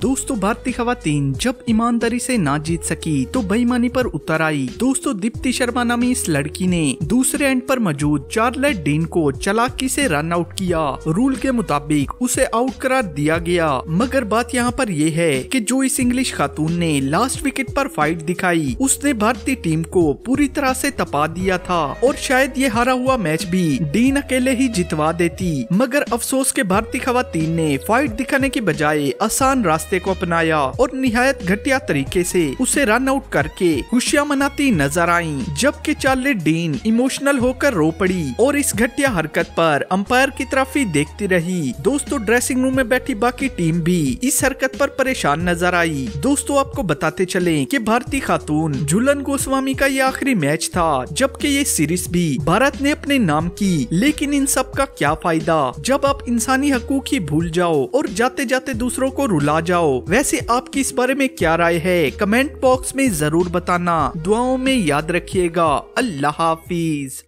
दोस्तों, भारतीय खातन जब ईमानदारी से ना जीत सकी तो बेईमानी पर उतर आई। दोस्तों, दीप्ति शर्मा नामी इस लड़की ने दूसरे एंड पर मौजूद चार्लेट डीन को चलाकी से रन आउट किया। रूल के मुताबिक उसे आउट करार दिया गया। मगर बात यहाँ पर यह है कि जो इस इंग्लिश खातून ने लास्ट विकेट पर फाइट दिखाई, उसने भारतीय टीम को पूरी तरह से तपा दिया था। और शायद ये हारा हुआ मैच भी डीन अकेले ही जितवा देती। मगर अफसोस के भारतीय खातन ने फाइट दिखाने के बजाय आसान रास्ते को अपनाया और निहायत घटिया तरीके से उसे रन आउट करके खुशियाँ मनाती नज़र आई, जबकि चार्ली डीन इमोशनल होकर रो पड़ी और इस घटिया हरकत पर अंपायर की तरफ़ ही देखती रही। दोस्तों ड्रेसिंग रूम में बैठी बाकी टीम भी इस हरकत पर परेशान नज़र आई। दोस्तों, आपको बताते चले कि भारतीय खातून झूलन गोस्वामी का ये आखिरी मैच था, जबकि ये सीरीज़ भी भारत ने अपने नाम की। लेकिन इन सब का क्या फ़ायदा? जब आप इंसानी हकूक ही भूल जाओ और जाते जाते दूसरों को रुला जाओ। वैसे आपकी इस बारे में क्या राय है? कमेंट बॉक्स में ज़रूर बताना। दुआओं में याद रखिएगा। अल्लाह हाफिज।